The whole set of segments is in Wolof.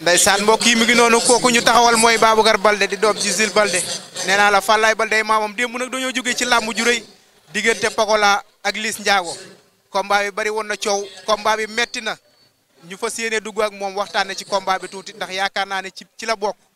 ndeysaan mbokk yi mi ngi noonu kooku ñu taxawal mooy Babacar Balde di doom ci Zil Balde nee naa la Fallaye Balde maamam démb nag dañoo jógee ci làmb ju rëy diggante Pokola ak Liss Ndiago combat bi bari woon na coow combat bi metti na ñu fas yéene dugg ak moom waxtaanee ci combat bi tuuti ndax yaakaar naa ne ci ci la bokk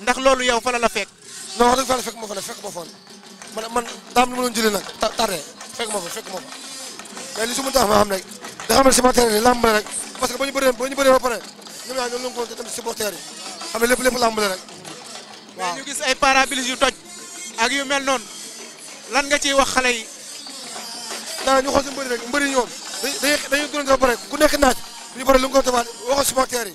ndax loolu yow fa la la fekk. non wax dëgg fa la fekk ma fa la fekk ma foon man man daam lu ma doon jëlee nag ta tardé fekk ma fa fekk ma fa mais li su ma tax ma xam ne da xam ne supporter yi làmb la rek parce que ba ñu bëree ba ñu bëree ba pare ñoom ñaar ñoom ñoo ngi ko tamit supporter yi xam ne lépp lépp làmb la rek waaw mais ñu gis ay parabilis yu toj ak yu mel noonu lan nga ciy wax xale yi. daa ñu xool si mbëri rek mbëri ñoom dañuy dañuy gën a ba pare ku nekk naaj bu ñu paree lu mu ko defaat waxal supporter yi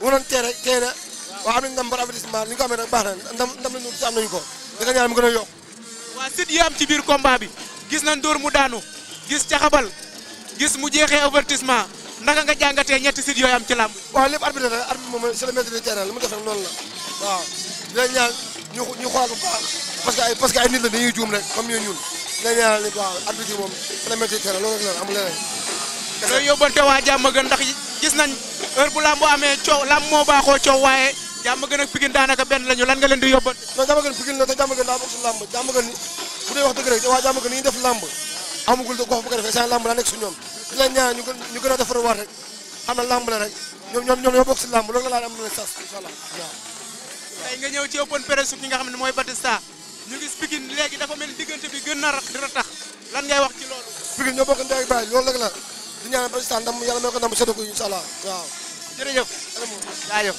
bu doon teel rek teel a waaw am nañu ndam par avertissement ni ñu ko amee nag baax na ndam ndam lañu am nañu ko di ko ñaan mu gën a yokk. waa sit yi am ci biir combat bi gis nañ dóor mu daanu gis caxabal gis mu jeexee avertissement naka nga jàngatee ñetti sit yooyu am ci làmb. waaw lépp arbitre la arbitre moom c'est le maître du terrain li mu def rek noonu la waaw di leen ñaan ñu ñu xool bu baax parce que ay parce que ay nit la dañuy juum rek comme ñun ñun di leen ñaan waaw arbitre moom c'est le maître du terrain loolu rek la amul leneen. loolu yóbbante waa jàmm gën ndax gis nañ heure bu làmb amee coow làmb moo baaxoo coow waaye jàmm gën ak Pikine daanaka benn lañu lan nga leen di yóbbal. non jàmm gën Pikine la te jàmm gën daa bokk si làmb jàmm gën bu dee wax dëgg rek waa jàmm gën yi def làmb amugul gox bu ko defee seen làmb daa nekk si ñoom di leen ñaan ñu gën ñu gën a defar waat rek xam na làmb la rek ñoom ñoom ñoom ñoo bokk si làmb loolu nga laa am na leen sas incha allah waaw tey nga ñëw ci open press ki nga xam ne mooy Batista ñu gis Pikine léegi dafa mel diggante bi gën na rax dina tax lan ngay wax ci loolu. Pikine ñoo bokk ndey ak baay loolu rek la di ñaan ba si saa ndam yàlla may ko ndam sëddu ko incha allah waaw. jërëjëf. jaajëf.